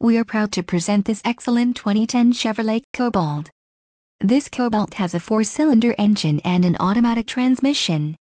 we are proud to present this excellent 2010 Chevrolet Cobalt. This Cobalt has a four-cylinder engine and an automatic transmission.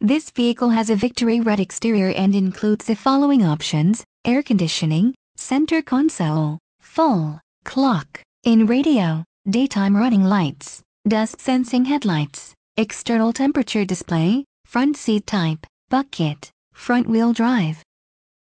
This vehicle has a Victory Red exterior and includes the following options, air conditioning, center console, full, clock, in radio, daytime running lights, dusk sensing headlights, external temperature display, front seat type, bucket, front wheel drive.